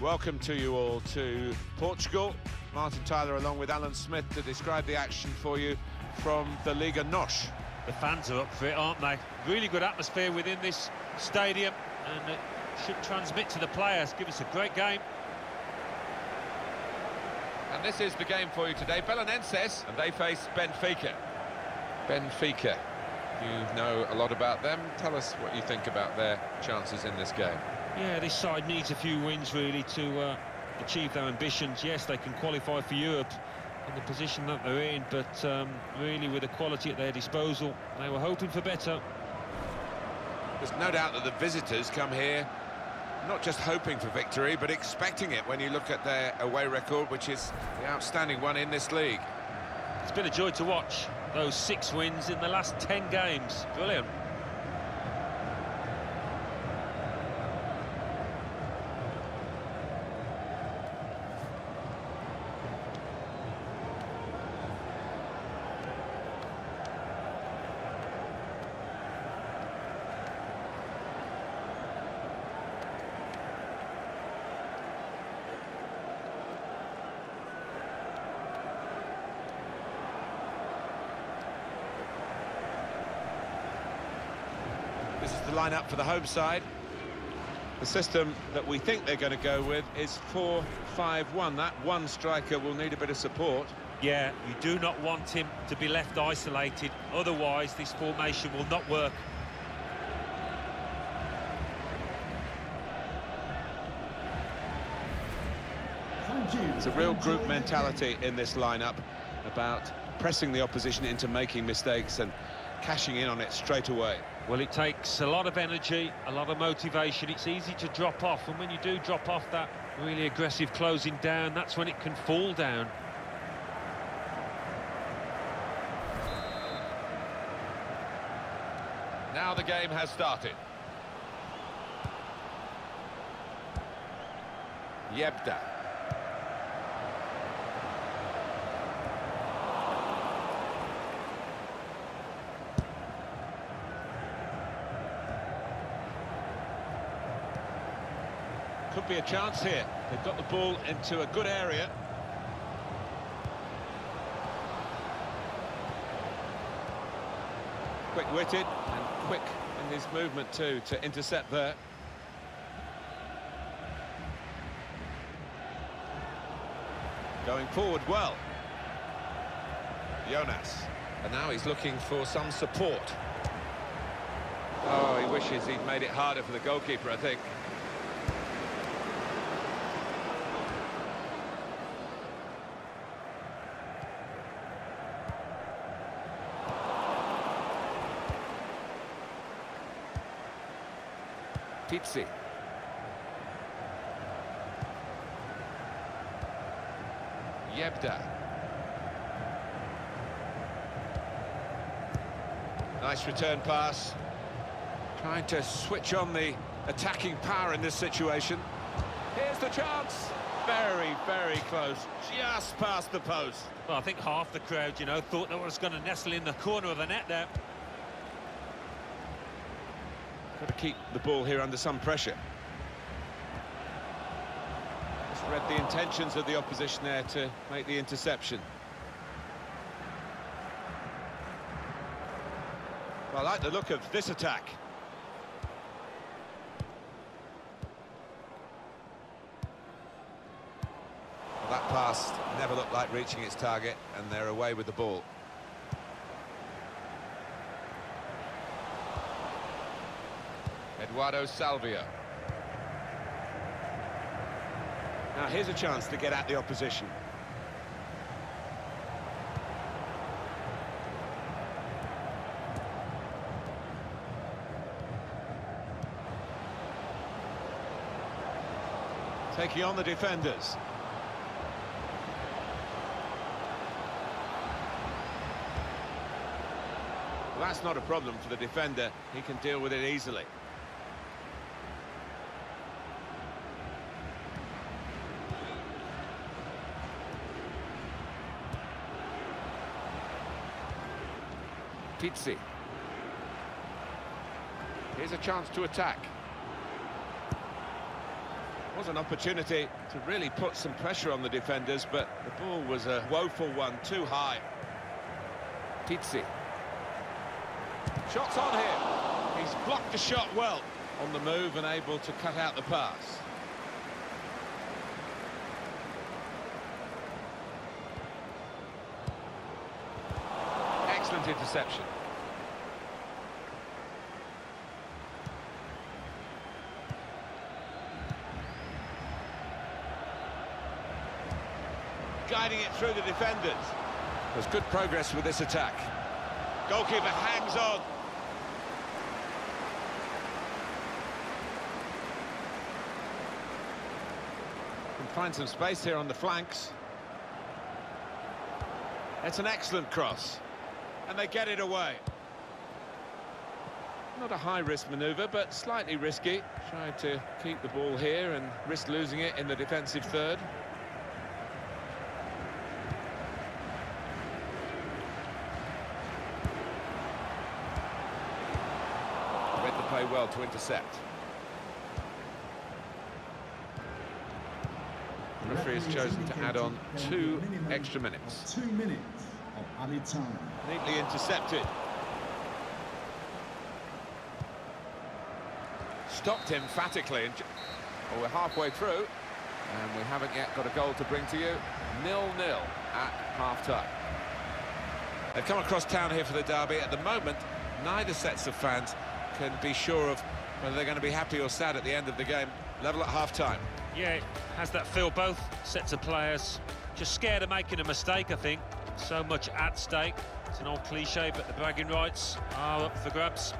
welcome to you all to Portugal. Martin Tyler along with Alan Smith to describe the action for you from the Liga NOS. The fans are up for it, aren't they? Really good atmosphere within this stadium and it should transmit to the players, give us a great game. And this is the game for you today. Belenenses, and they face Benfica. Benfica, you know a lot about them. Tell us what you think about their chances in this game. Yeah, this side needs a few wins, really, to uh, achieve their ambitions. Yes, they can qualify for Europe in the position that they're in, but um, really with the quality at their disposal, they were hoping for better. There's no doubt that the visitors come here not just hoping for victory, but expecting it when you look at their away record, which is the outstanding one in this league. It's been a joy to watch those six wins in the last 10 games. Brilliant. The lineup for the home side. The system that we think they're going to go with is 4-5-1. That one striker will need a bit of support. Yeah, you do not want him to be left isolated, otherwise this formation will not work. It's a real group mentality in this lineup about pressing the opposition into making mistakes and cashing in on it straight away. Well, it takes a lot of energy, a lot of motivation. It's easy to drop off, and when you do drop off that really aggressive closing down, that's when it can fall down. Now the game has started. Yep, Yebda. Be a chance here. They've got the ball into a good area. Quick-witted and quick in his movement too to intercept there. Going forward well. Jonas. And now he's looking for some support. Oh, he wishes he'd made it harder for the goalkeeper, I think. Pizzi. Yebda. Nice return pass. Trying to switch on the attacking power in this situation. Here's the chance. Very, very close. Just past the post. Well, I think half the crowd, you know, thought that was going to nestle in the corner of the net there. Got to keep the ball here under some pressure. Just read the intentions of the opposition there to make the interception. I like the look of this attack. That pass never looked like reaching its target, and they're away with the ball. Eduardo Salvio. Now here's a chance to get at the opposition. Taking on the defenders. That's not a problem for the defender. He can deal with it easily. Pizzi. Here's a chance to attack. was an opportunity to really put some pressure on the defenders, but the ball was a woeful one, too high. Pizzi. Shots on him. He's blocked the shot well on the move and able to cut out the pass. Excellent interception. Guiding it through the defenders. There's good progress with this attack. Goalkeeper hangs on. Can find some space here on the flanks. It's an excellent cross. And they get it away. Not a high-risk manoeuvre, but slightly risky. Trying to keep the ball here and risk losing it in the defensive third. Read the play well to intercept. The referee has chosen to add on two extra minutes. Two minutes of added time. Neatly intercepted. Stopped emphatically. And well, oh, we're halfway through, and we haven't yet got a goal to bring to you. Nil-nil at half-time. They've come across town here for the derby. At the moment, neither sets of fans can be sure of whether they're going to be happy or sad at the end of the game. Level at half-time. Yeah, it has that feel both sets of players. Just scared of making a mistake, I think. So much at stake. It's an old cliche, but the bragging rights are up for grabs.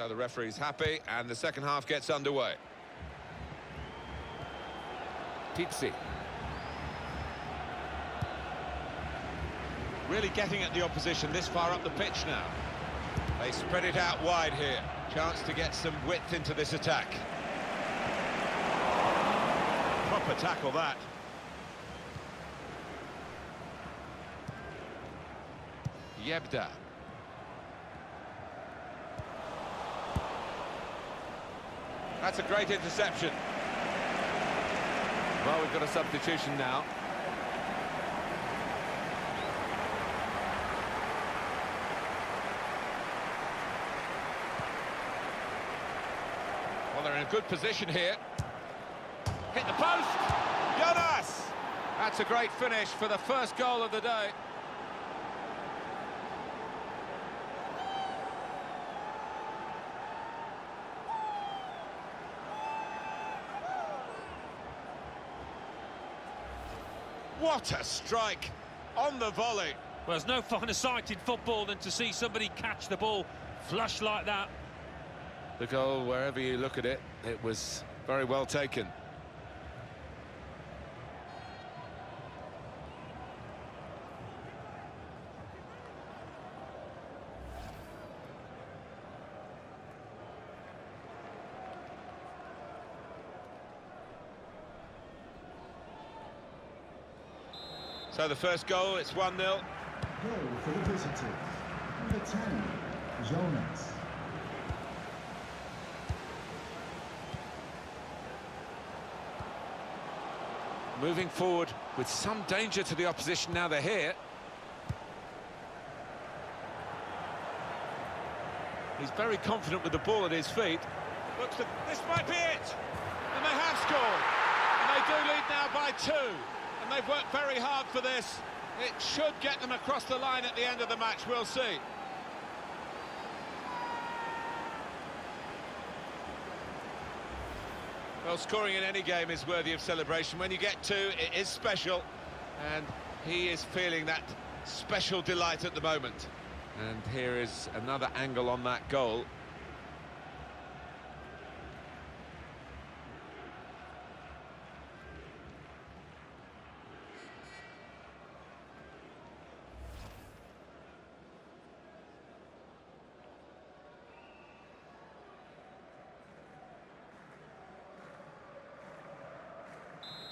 So the referee's happy, and the second half gets underway. Pizzi. Really getting at the opposition this far up the pitch now. They spread it out wide here. Chance to get some width into this attack. Proper tackle that. Yebda. That's a great interception. Well, we've got a substitution now. Well, they're in a good position here. Hit the post! Jonas! That's a great finish for the first goal of the day. What a strike on the volley. Well, there's no finer sight in football than to see somebody catch the ball flush like that. The goal, wherever you look at it, it was very well taken. So the first goal, it's 1-0. Goal for the visitors. Number 10, Jonas. Moving forward with some danger to the opposition now they're here. He's very confident with the ball at his feet. Looks to, this might be it! And they have scored! And they do lead now by two. And they've worked very hard for this. It should get them across the line at the end of the match, we'll see. Well, scoring in any game is worthy of celebration. When you get two, it is special. And he is feeling that special delight at the moment. And here is another angle on that goal.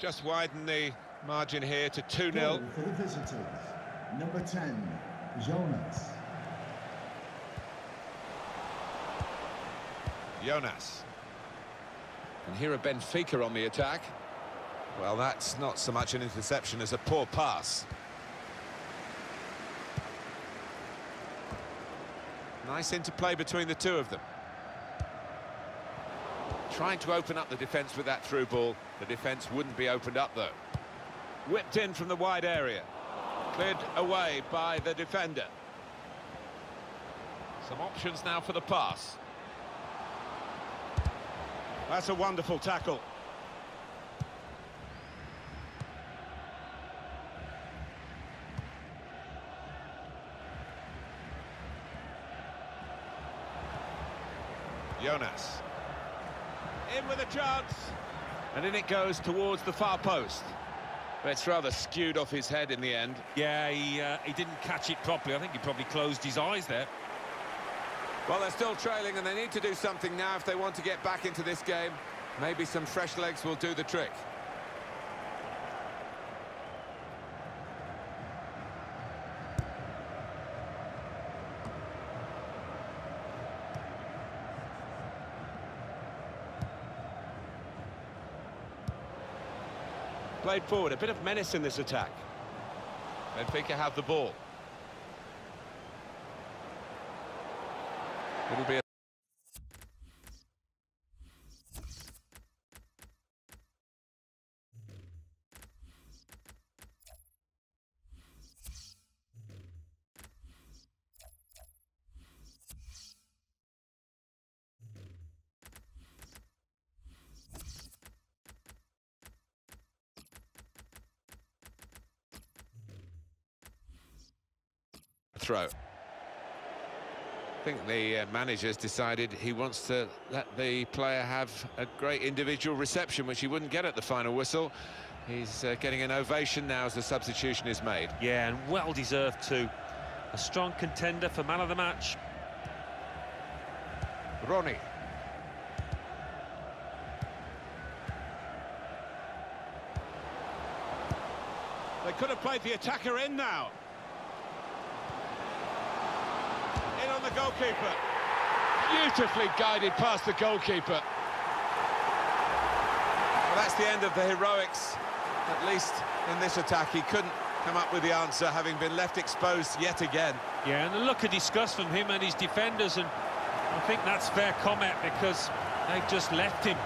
Just widen the margin here to 2-0. For the visitors. Number 10, Jonas. Jonas. And here are Benfica on the attack. Well, that's not so much an interception as a poor pass. Nice interplay between the two of them. Trying to open up the defence with that through ball. The defence wouldn't be opened up, though. Whipped in from the wide area. Cleared away by the defender. Some options now for the pass. That's a wonderful tackle. Jonas. In with a chance. And in it goes towards the far post. But it's rather skewed off his head in the end. Yeah, he, uh, he didn't catch it properly. I think he probably closed his eyes there. Well, they're still trailing and they need to do something now if they want to get back into this game. Maybe some fresh legs will do the trick. Played forward, a bit of menace in this attack. Benfica have the ball. It'll be throw. I think the uh, manager's decided he wants to let the player have a great individual reception, which he wouldn't get at the final whistle. He's uh, getting an ovation now as the substitution is made. Yeah, and well deserved too. A strong contender for man of the match. Ronnie. They could have played the attacker in now. In on the goalkeeper. Beautifully guided past the goalkeeper. Well, that's the end of the heroics, at least in this attack. He couldn't come up with the answer, having been left exposed yet again. Yeah, and a look of disgust from him and his defenders, and I think that's fair comment because they've just left him.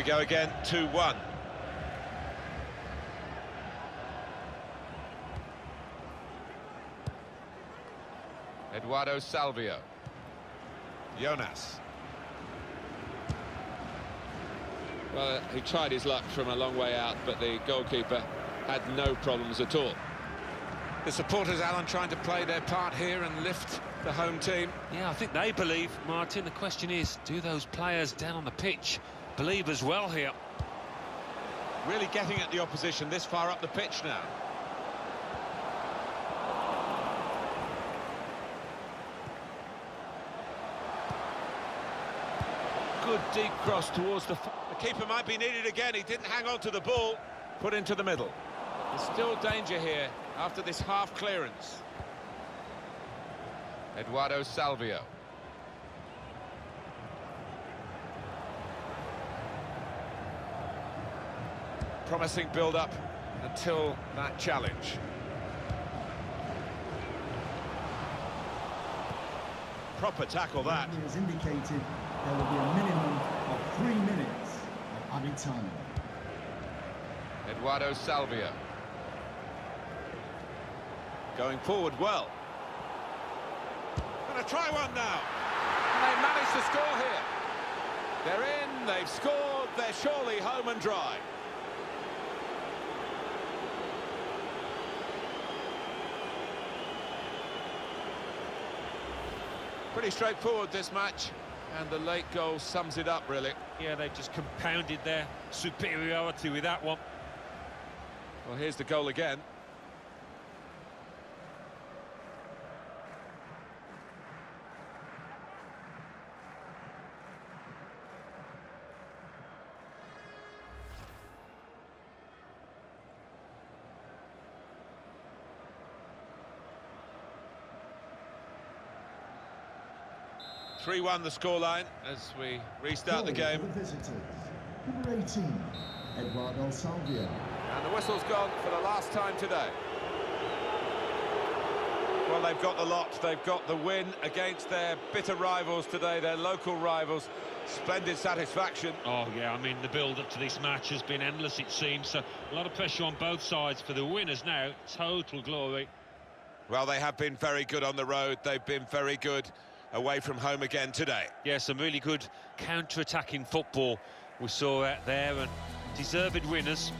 We go again, 2-1. Eduardo Salvio. Jonas. Well, uh, he tried his luck from a long way out, but the goalkeeper had no problems at all. The supporters, Alan, trying to play their part here and lift the home team. Yeah, I think they believe, Martin. The question is, do those players down on the pitch believe as well here? Really getting at the opposition this far up the pitch now. Good deep cross towards the... The keeper might be needed again. He didn't hang on to the ball. Put into the middle. There's still danger here after this half clearance. Eduardo Salvio. Promising build-up until that challenge. Proper tackle that. Referee has indicated there will be a minimum of three minutes of added time. Eduardo Salvio. Going forward well. Gonna try one now. And they managed to score here. They're in, they've scored, they're surely home and dry. Pretty straightforward this match, and the late goal sums it up really. Yeah, they've just compounded their superiority with that one. Well, here's the goal again. Three-one the scoreline as we restart the game. The visitors. Number 18, Eduardo Salvio. And the whistle's gone for the last time today. Well, they've got the lot. They've got the win against their bitter rivals today, their local rivals. Splendid satisfaction. Oh, yeah, I mean, the build-up to this match has been endless, it seems. So a lot of pressure on both sides for the winners now. Total glory. Well, they have been very good on the road. They've been very good away from home again today. Yeah, some really good counter-attacking football we saw out there and deserved winners.